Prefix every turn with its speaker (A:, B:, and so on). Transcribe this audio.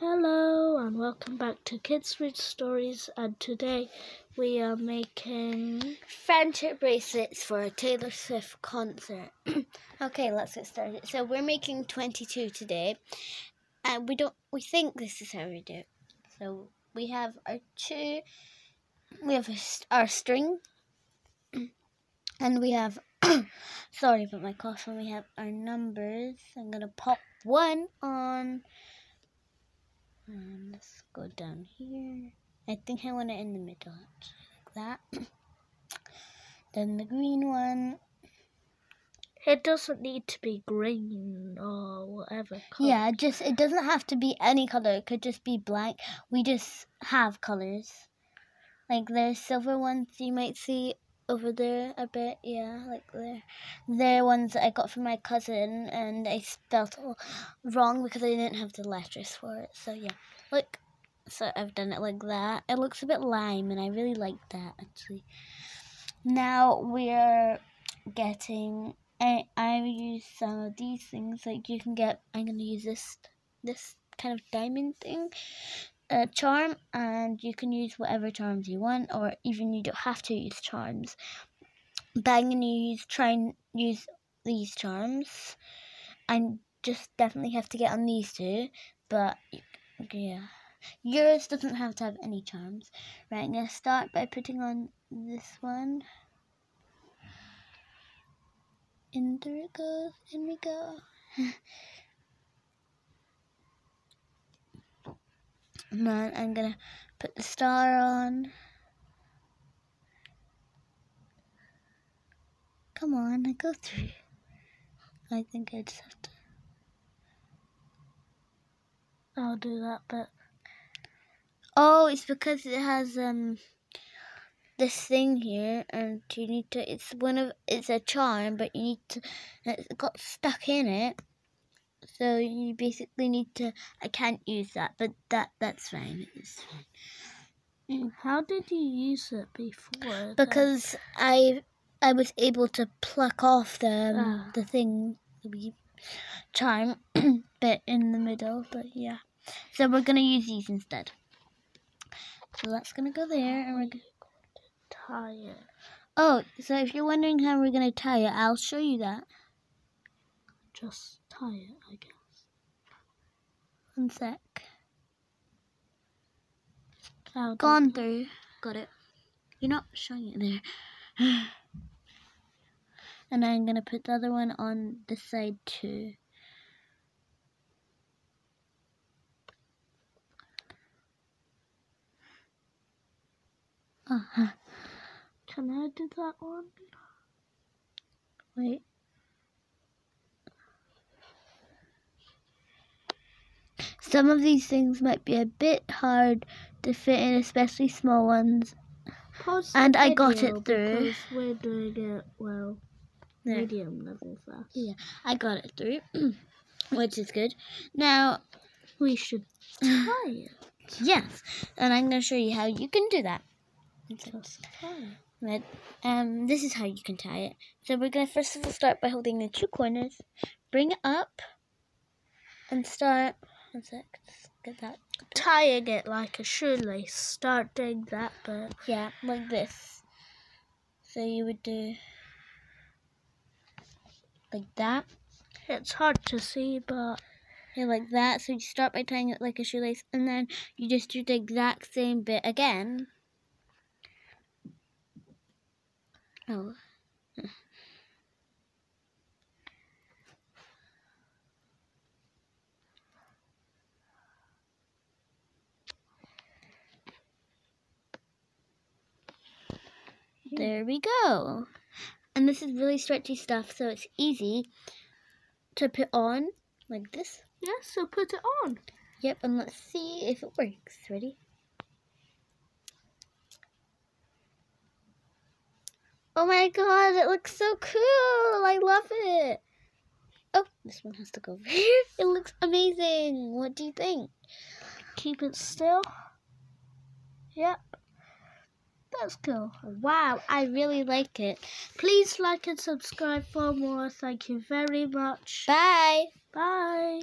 A: Hello and welcome back to Kids Read Stories and today we are making
B: friendship bracelets for a Taylor Swift concert. okay, let's get started. So we're making 22 today and we don't we think this is how we do it. So we have our two we have our string and we have sorry about my cough and we have our numbers. I'm going to pop one on and let's go down here. I think I want it in the middle, like that. then the green one.
A: It doesn't need to be green or whatever.
B: Color. Yeah, just it doesn't have to be any color. It could just be blank. We just have colors. Like there's silver ones you might see over there a bit, yeah, like there. They're ones that I got from my cousin, and I spelt spelled wrong because I didn't have the letters for it. So yeah, look, so I've done it like that. It looks a bit lime, and I really like that actually. Now we're getting. I I use some of these things. Like you can get. I'm gonna use this this kind of diamond thing a charm and you can use whatever charms you want or even you don't have to use charms. But I'm going to use try and use these charms. And just definitely have to get on these two but yeah. Yours doesn't have to have any charms. Right I'm going to start by putting on this one. In there it goes in we go And then I'm gonna put the star on. Come on, I go through. I think I just have to.
A: I'll do that but.
B: Oh, it's because it has um this thing here, and you need to. It's one of. It's a charm, but you need to. It's got stuck in it, so you basically need to. I can't use that, but that that's fine. It's fine.
A: Mm, how did you use it before?
B: Because I I was able to pluck off the ah. the thing the charm bit in the middle, but yeah. So we're gonna use these instead. So that's gonna go there, and we're gonna
A: tie it.
B: Oh, so if you're wondering how we're gonna tie it, I'll show you that.
A: Just tie it, I guess.
B: One sec.
A: Oh,
B: Gone through. Got it. You're not showing it there. and I'm going to put the other one on this side too.
A: Uh -huh. Can I do that one?
B: Wait. Some of these things might be a bit hard to fit in, especially small ones. And I got it through.
A: We're doing it well. Medium level fast.
B: Yeah, I got it through, which is good. Now
A: we should tie it.
B: Yes, and I'm going to show you how you can do that. Right. Um, this is how you can tie it. So we're going to first of all start by holding the two corners, bring it up, and start sec. Get that.
A: Tying it like a shoelace. Start doing that but
B: Yeah, like this. So you would do like that.
A: It's hard to see, but
B: yeah, like that. So you start by tying it like a shoelace, and then you just do the exact same bit again. Oh. There we go. And this is really stretchy stuff, so it's easy to put on like this.
A: Yeah, so put it on.
B: Yep, and let's see if it works. Ready? Oh my god, it looks so cool! I love it! Oh, this one has to go over here. It looks amazing! What do you think?
A: Keep it still. Yep. That's cool.
B: Wow, I really like it.
A: Please like and subscribe for more. Thank you very much.
B: Bye.
A: Bye.